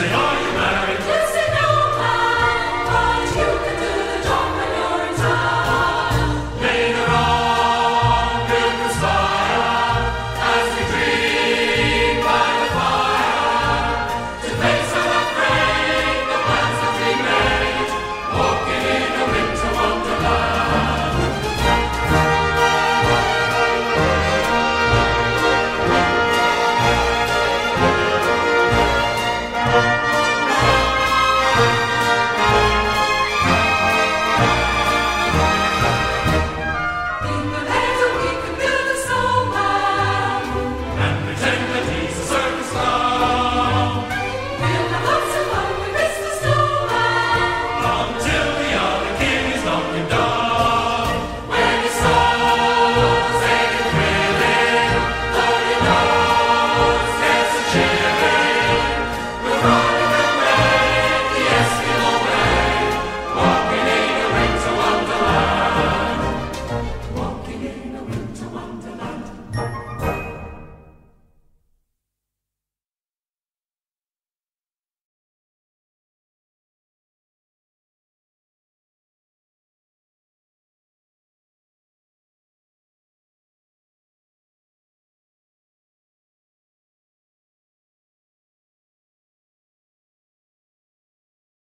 Say.